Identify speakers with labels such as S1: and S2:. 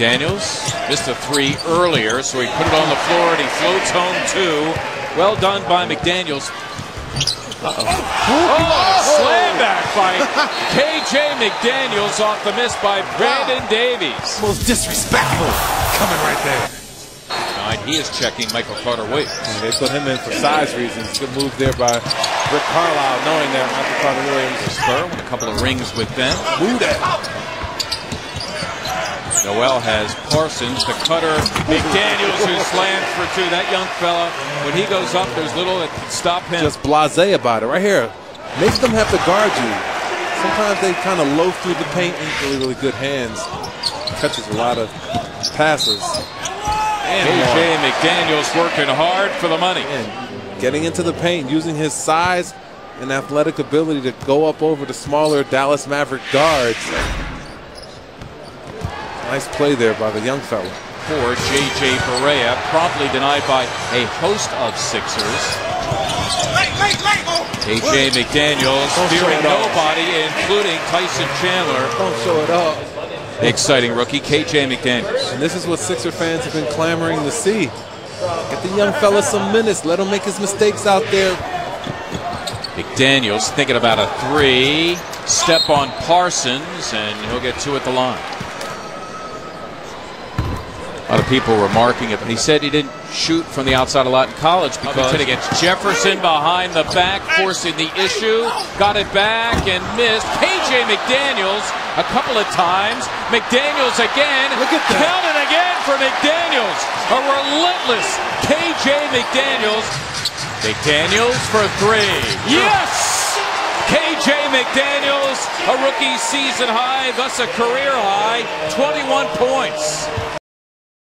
S1: Daniels missed a three earlier, so he put it on the floor and he floats home two. Well done by McDaniels. Uh-oh. Oh, oh! slam back by KJ McDaniels off the miss by Brandon Davies.
S2: Most disrespectful coming right there.
S1: Right, he is checking Michael Carter Williams.
S2: They put him in for size reasons. Good move there by Rick Carlisle, knowing that Michael Carter Williams.
S1: Spur won a couple of rings with them.
S2: That.
S1: Noel has Parsons, the cutter, McDaniels who slams for two. That young fella, when he goes up, there's little that can stop him.
S2: Just blasé about it. Right here. Makes them have to guard you. Sometimes they kind of loaf through the paint. Really, really good hands. Catches a lot of passes.
S1: And KJ McDaniels working hard for the money.
S2: And getting into the paint, using his size and athletic ability to go up over the smaller Dallas Maverick guards. Nice play there by the young fella.
S1: For J.J. Barea, promptly denied by a host of Sixers. K.J. McDaniels fearing nobody, including Tyson Chandler.
S2: Don't show it off.
S1: Exciting rookie, K.J. McDaniels.
S2: And this is what Sixer fans have been clamoring to see. Get the young fella some minutes. Let him make his mistakes out there.
S1: McDaniels thinking about a three. Step on Parsons, and he'll get two at the line. A lot of people were marking it, but he said he didn't shoot from the outside a lot in college because against Jefferson behind the back, forcing the issue. Got it back and missed. KJ McDaniels a couple of times. McDaniels again.
S2: Look at that.
S1: Count it again for McDaniels. A relentless KJ McDaniels. McDaniels for three. Yes! KJ McDaniels, a rookie season high, thus a career high, 21 points.